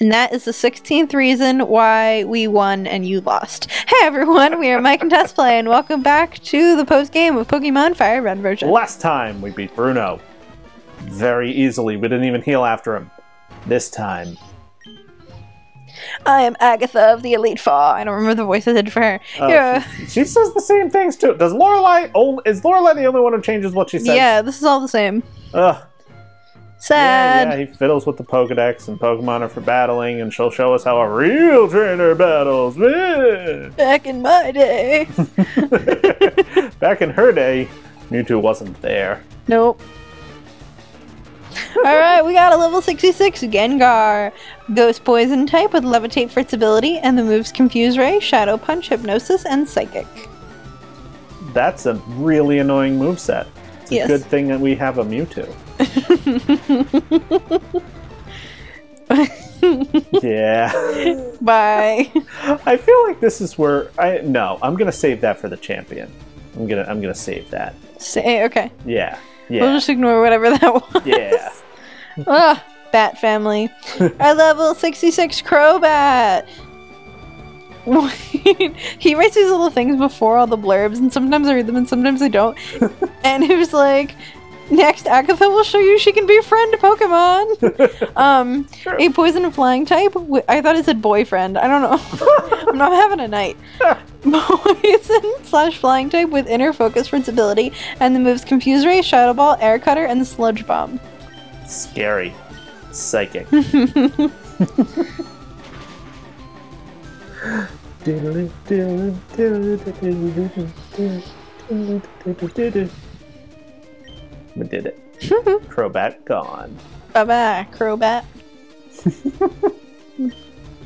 And that is the 16th reason why we won and you lost. Hey everyone, we are Mike and Tess Play, and welcome back to the post game of Pokemon Fire Red version. Last time we beat Bruno very easily. We didn't even heal after him. This time, I am Agatha of the Elite Four. I don't remember the voice I did for her. uh, yeah, she, she says the same things too. Does Lorelei? Oh, is Lorelei the only one who changes what she says? yeah, this is all the same. Ugh. Yeah, Sad. yeah, he fiddles with the Pokedex, and Pokemon are for battling, and she'll show us how a real trainer battles. Back in my day. Back in her day, Mewtwo wasn't there. Nope. Alright, we got a level 66 Gengar. Ghost Poison type with Levitate for its ability, and the moves Confuse Ray, Shadow Punch, Hypnosis, and Psychic. That's a really annoying moveset. It's a Yes. good thing that we have a Mewtwo. yeah. Bye. I feel like this is where I no, I'm gonna save that for the champion. I'm gonna I'm gonna save that. Say, okay. Yeah. Yeah. We'll just ignore whatever that was. Yeah. Ah, Bat family. Our level 66 Crobat. he writes these little things before all the blurbs, and sometimes I read them and sometimes I don't. and he was like, Next, Agatha will show you she can befriend Pokemon. um, a poison and flying type. I thought it said boyfriend. I don't know. I'm not having a night. Poison slash flying type with inner focus for its ability, and the moves Confuse Ray, Shadow Ball, Air Cutter, and Sludge Bomb. Scary. Psychic. We did it. Crobat gone. Bye bye, Crobat.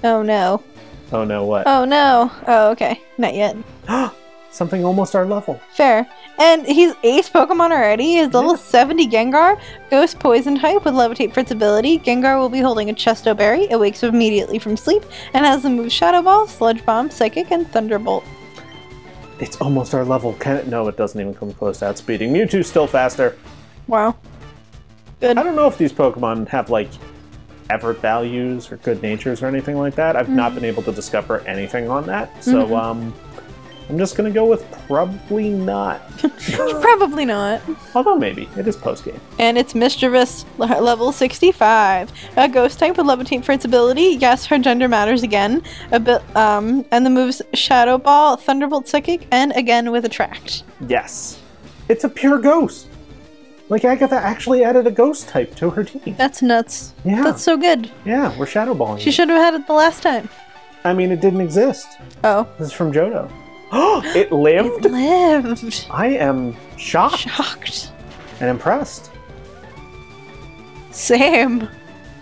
oh no. Oh no, what? Oh no. Oh, okay. Not yet. Something almost our level. Fair. And he's ace Pokemon already. He's level Yeah. 70 Gengar, Ghost Poison type with Levitate for its ability. Gengar will be holding a Chesto Berry. It wakes up immediately from sleep and has the moves Shadow Ball, Sludge Bomb, Psychic, and Thunderbolt. It's almost our level. Can it? No, it doesn't even come close to outspeeding. Mewtwo's still faster. Wow. Good. I don't know if these Pokemon have like effort values or good natures or anything like that. I've not been able to discover anything on that. So Mhm. um I'm just gonna go with probably not. Probably not. Although maybe. It is post game. And it's Misdreavus, level 65. A ghost type with levitate for its ability. Yes, her gender matters again. A bit, um, and the moves Shadow Ball, Thunderbolt Psychic, and again with Attract. Yes. It's a pure ghost. Like Agatha actually added a ghost type to her team. That's nuts. Yeah. That's so good. Yeah, we're shadow balling. She it. should have had it the last time. I mean it didn't exist. Oh. This is from Johto. it lived? It lived. I am shocked Shocked. and impressed. Same.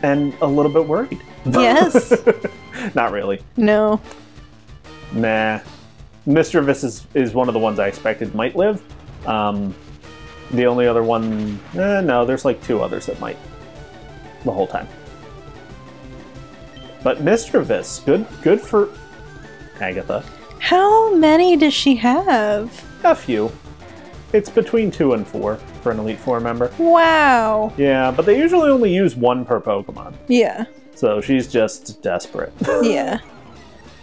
and a little bit worried. Yes. Not really. No. Nah. Misdreavus is, is one of the ones I expected might live. Um, the only other one, eh, no, there's like two others that might the whole time. But Mr. Misdreavus, good, good for Agatha. How many does she have? A few. It's between two and four for an Elite Four member. Wow. Yeah, but they usually only use one per Pokemon, Yeah. so she's just desperate. Yeah.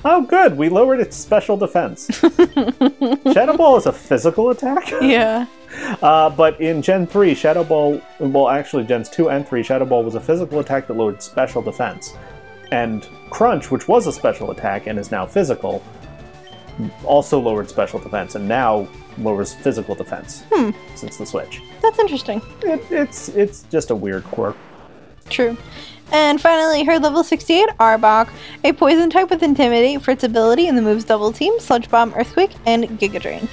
Oh, good. We lowered its special defense. Shadow Ball is a physical attack. Yeah. Uh, but in Gen 3, Shadow Ball, well, actually, Gens 2 and 3, Shadow Ball was a physical attack that lowered special defense. And Crunch, which was a special attack and is now physical, also lowered special defense and now lowers physical defense Hmm. since the switch. That's interesting. It, it's it's just a weird quirk. True. And finally, her level 68 Arbok, a poison type with Intimidate for its ability and the moves Double Team, Sludge Bomb, Earthquake, and Giga Drain.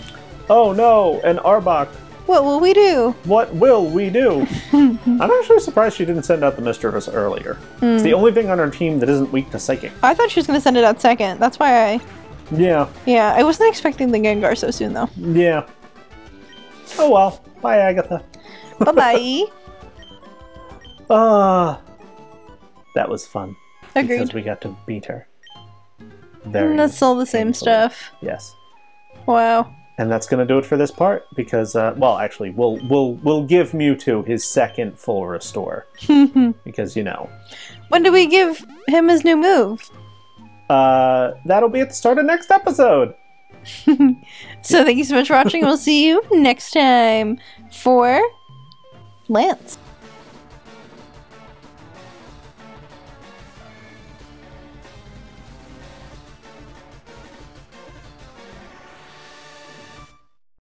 Oh no, an Arbok. What will we do? What will we do? I'm actually surprised she didn't send out the Misdreavus earlier. It's the hmm. only thing on her team that isn't weak to Psychic. I thought she was going to send it out second. That's why I. Yeah, Yeah, I wasn't expecting the Gengar so soon, though. yeah. Oh well. Bye, Agatha. bye bye. Ah, that was fun. Agreed. Because we got to beat her. Very. And that's all the same painfully. stuff. Yes. Wow. And that's going to do it for this part because, uh, well, actually, we'll we'll we'll give Mewtwo his second full restore because you know. When do we give him his new move? Uh, that'll be at the start of next episode. So thank you so much for watching. We'll see you next time for Lance.